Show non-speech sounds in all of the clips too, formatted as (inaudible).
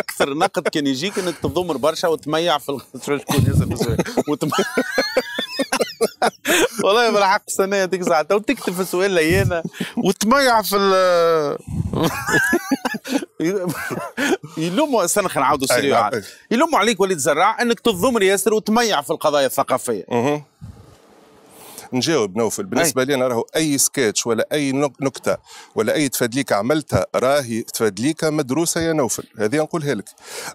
أكثر نقد كان يجيك إنك تضمر برشا وتميع في شكون ياسر وتم... (laughs) والله بالحق سنة هذيك ساعه وتكتب في السؤال ليانا. وتميع في ال (laughs) يلوموا استنى خلينا نعاودوا سريع يلوموا عليك وليد زراع إنك تضمر ياسر وتميع في القضايا الثقافية. نجاوب نوفل. بالنسبة لي أنا راهو أي سكتش ولا أي نكته ولا أي تفدليكة عملتها راهي تفدليكة مدروسة يا نوفل. هذه نقولها لك.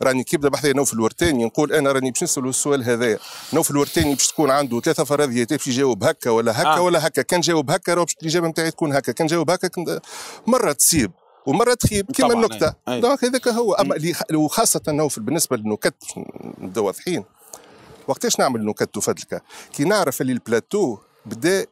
راني كي بدا بحثي نوفل ورتاني نقول أنا راني باش نسال السؤال هذايا نوفل ورتاني باش تكون عنده ثلاثة فرضيات باش يجاوب هكا ولا هكا آه. ولا هكا. كان جاوب هكا راهو الإجابة نتاعي تكون هكا. كان جاوب هكا مرة تصيب ومرة تخيب. كما النكته donc هذاك هو. أما وخاصة نوفل بالنسبة للنكت نبداو واضحين. وقتاش نعمل نكت تفدليك كي نعرف اللي البلاتو بدا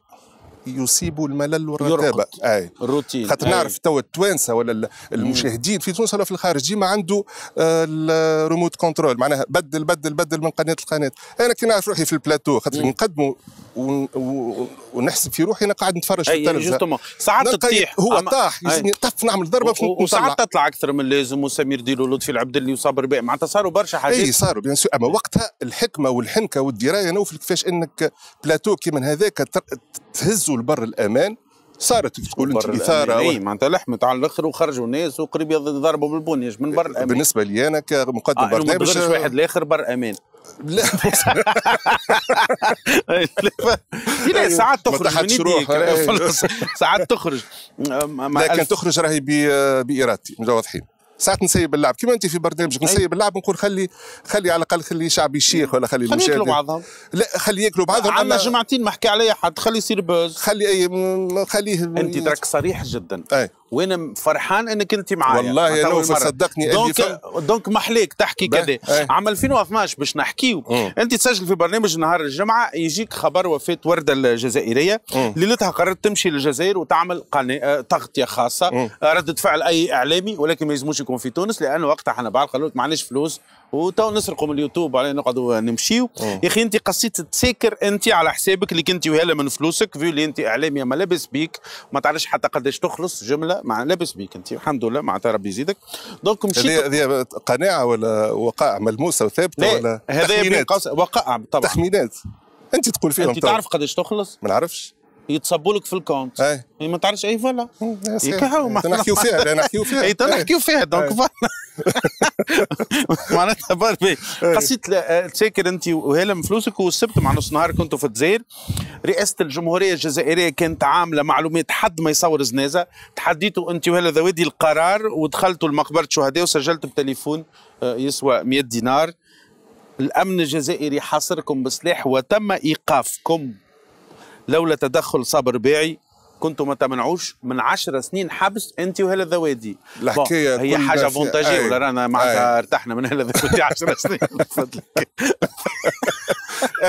يصيب الملل والرتابة. أي. الروتين. خاطر نعرف توا التوانسة ولا المشاهدين في تونس ولا في الخارج. ديما عنده آه، ال remote control معناها بدل بدل بدل من قناة لقناة. أنا كي نعرف روحي في البلاتو خاطر نقدموا ونحسب في روحي أنا قاعد نتفرج في التلفزة. ساعات تطيح. هو طاح يزني طف نعمل ضربة وساعات تطلع أكثر من اللازم وسمير ديلو ولطفي العبدلي وصابر الرباعي معناتها صاروا برشا حاجات. أي صاروا بيان أما وقتها الحكمة والحنكة والدراية نوفل كيفاش إنك بلاتو كيما هذاك تهزوا لبر الأمان صارت تقول أنت إثارة إي معناتها لحمت على الآخر وخرجوا الناس وقريب يضربوا بالبنيش من بر الأمان. بالنسبة لي أنا كمقدم آه برنامج ما واحد الآخر بر أمان. لا (laughs) (laughs) لا ساعات تخرج من يديك ساعات تخرج. لكن تخرج راهي بارادتي واضحين ساعات نسيب اللعب. كما أنت في برنامجك نسيب اللعب نقول خلي خلي على الأقل خلي شعبي الشيخ ولا خلي المشاهد ياكلوا بعضهم. لا خلي ياكلوا بعضهم عندنا جمعتين ما حكى عليها حد خلي يصير buzz. خلي اي خليه أنت ترك صريح جدا. أي. وأنا فرحان إنك أنت معايا. والله يا نوفل صدقني donc donc محليك تحكي كذا. عام 2012 باش نحكيو. أنت تسجل في برنامج نهار الجمعة يجيك خبر وفاه وردة الجزائرية. ليلتها قررت تمشي للجزائر وتعمل قناة آه، تغطية خاصة. آه، ردة فعل أي إعلامي ولكن ما يلزموش يكون في تونس لأنه وقتها إحنا بعد قالوا لك معليش فلوس. وتو نسرقوا من اليوتيوب على نقعدوا نمشيو. يا أخي أنت قصيت تساكر أنت على حسابك اللي كنت وهلا من فلوسك فيو اللي أنت إعلامي ما لابس بيك. ما تعرفش حتى قداش تخلص جملة. مع لابس بيك انت الحمد لله معناتها ربي يزيدك. دونك مشيت هذه قناعة ولا وقائع ملموسة وثابتة ولا هذا وقائع طبعا. تخمينات. أنت تقول فيهم أنت تعرف قداش تخلص؟ ما نعرفش. يتصبوا لك في ال compte. أي. ما تعرفش أي voilà نحكيو فيها (laughs) نحكيو فيها. أي نحكيو فيها donc. voilà (laughs) معناتها بربي قصيت تساكر انت وهالة من فلوسك والسبت مع نص نهار كنتوا في الجزائر. رئاسة الجمهورية الجزائرية كانت عاملة معلومات حد ما يصور جنازة. تحديتوا انت وهالة الذوادي القرار ودخلتوا لمقبره شهداء وسجلتوا بتليفون آه، يسوى 100 دينار. الأمن الجزائري حاصركم بسلاح وتم إيقافكم. لولا تدخل صابر الرباعي كنتوا ما تمنعوش من عشر سنين حبس انت وهالة الذوادي الحكاية هي حاجة avantage ولا رانا معناتها ارتحنا من هالة الذوادي 10 (laughs) سنين. (laughs)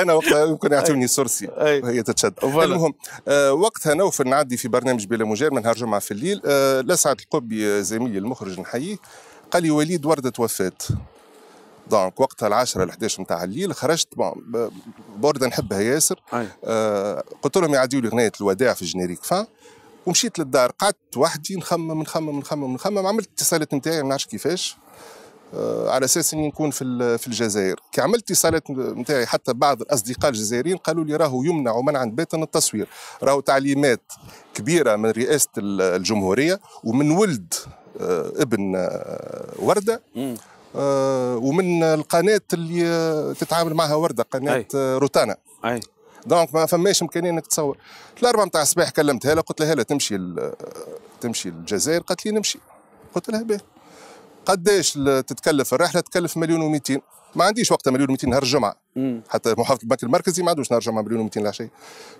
أنا وقتها يمكن يعطوني sursis وهي تتشد. المهم آه وقتها نوفل نعدي في برنامج بلا مجال من نهار جمعه في الليل آه لسعد القبي زميلي المخرج نحييه قال لي وليد وردة وفاة. donc وقتها العاشرة ال 11 نتاع الليل خرجت بوردة نحبها ياسر. آه قلت لهم يعديوا لي غنية الوداع في générique fin ومشيت للدار قعدت وحدي نخمم نخمم نخمم نخمم عملت اتصالات نتاعي ما نعرفش كيفاش. آه على أساس إني نكون في في الجزائر. كي عملت اتصالات نتاعي حتى بعض الأصدقاء الجزائريين قالوا لي راهو يمنع منعا باتا التصوير. راهو تعليمات كبيرة من رئاسة الجمهورية ومن ولد آه ابن آه وردة. ومن القناة اللي تتعامل معها وردة قناة أي. روتانا. أي. دونك ما فماش إمكانية إنك تصور. الأربعة نتاع الصباح كلمتها لها قلت لها لا تمشي تمشي الجزائر. قالت لي نمشي. قلت لها باهي قداش تتكلف؟ الرحلة تكلف مليون و200 ما عنديش وقتها مليون و200 نهار الجمعة. حتى محافظة البنك المركزي ما عندوش نهار الجمعة مليون و200 العشيه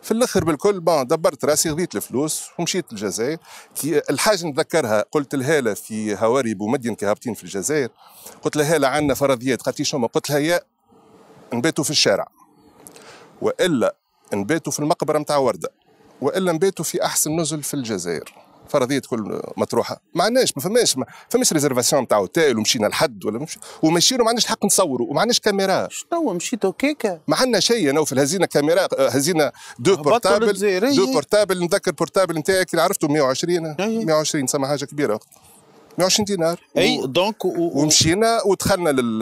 في الآخر بالكل bon دبرت راسي خذيت الفلوس ومشيت للجزائر. الحاجة نتذكرها قلت لها في هواري بومدين كهابطين في الجزائر. قلت لها لا عندنا فرضيات قالت لي شو قلت لها يا نباتوا في الشارع. وإلا نباتوا في المقبرة نتاع وردة. وإلا نباتوا في أحسن نزل في الجزائر. فرضية كل مطروحة. ما عندناش ما فماش ما فماش réservation نتاع أوتيل ومشينا لحد ولا مش وماشيين وما عندناش حق نصوروا وما عندناش كاميرا. شنو مشيتوا كيكا ما عندنا شيء أنا في هزينا كاميرا هزينا دو بورتابل دو بورتابل نذكر بورتابل نتاعك اللي عرفته 120 120 سما حاجة كبيرة. 120 دينار. أي و... دونك و... ومشينا ودخلنا لل...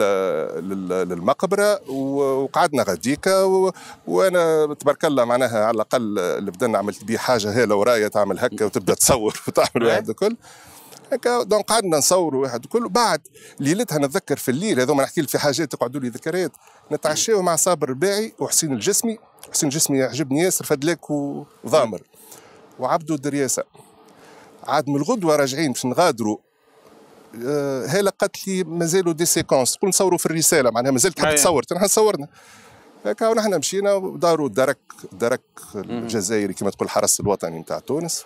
لل... للمقبرة وقعدنا غديكا و... وأنا تبارك الله معناها على الأقل اللي بدنا عملت بيه حاجة هاله ورايا تعمل هكا وتبدأ تصور (laughs) وتعمل واحد الكل. هكا دونك قعدنا نصوروا واحد الكل. بعد ليلتها نتذكر في الليل هذوما نحكي لي في حاجات تقعدوا لي ذكريات. نتعشاو مع صابر الرباعي وحسين الجسمي. حسين الجسمي يعجبني ياسر فدلاك وضامر. وعبدو الدرياسة. عاد من الغدوة راجعين باش نغادروا هالة قالت لي مازالوا des séquences. كل نصوروا في الرسالة معناها مازال تحب تصور نحن صورنا. هكا ونحن مشينا وداروا درك درك الجزائري كما تقول الحرس الوطني نتاع تونس.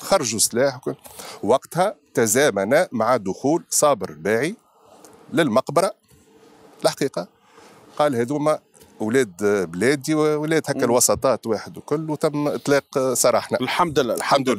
خرجوا سلاح. وقتها تزامن مع دخول صابر الباعي للمقبرة. الحقيقة قال هذوما أولاد بلادي واولاد هكا الوسطات واحد وكل وتم إطلاق سراحنا. الحمد لله. الحمد لله.